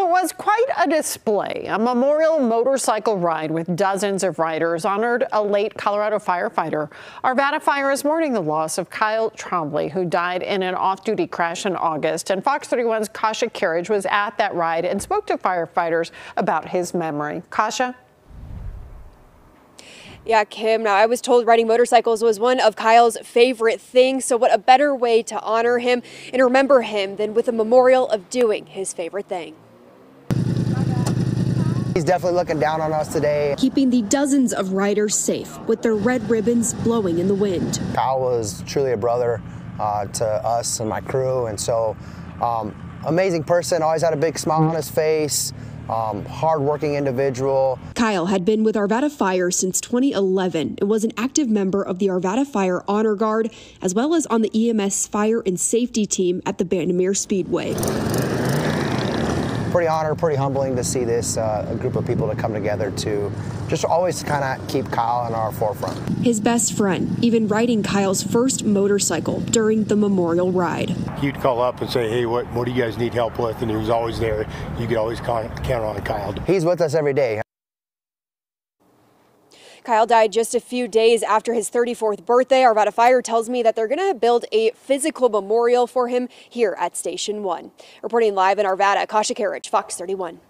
It was quite a display. A memorial motorcycle ride with dozens of riders honored a late Colorado firefighter. Arvada Fire is mourning the loss of Kyle Trombly, who died in an off-duty crash in August. And Fox 31's Kasia Kerridge was at that ride and spoke to firefighters about his memory. Kasia? Yeah, Kim, now I was told riding motorcycles was one of Kyle's favorite things. So, what a better way to honor him and remember him than with a memorial of doing his favorite thing? He's definitely looking down on us today. Keeping the dozens of riders safe with their red ribbons blowing in the wind. Kyle was truly a brother uh, to us and my crew, and so um, amazing person. Always had a big smile on his face. Um, hardworking individual. Kyle had been with Arvada Fire since 2011 and was an active member of the Arvada Fire Honor Guard, as well as on the EMS Fire and Safety team at the Bandimere Speedway pretty honored, pretty humbling to see this uh, group of people to come together to just always kind of keep Kyle in our forefront. His best friend, even riding Kyle's first motorcycle during the memorial ride. He'd call up and say, "Hey, what what do you guys need help with?" And he was always there. You could always count on Kyle. He's with us every day. Kyle died just a few days after his 34th birthday. Arvada Fire tells me that they're going to build a physical memorial for him here at Station 1. Reporting live in Arvada, Kasia Kerridge, Fox 31.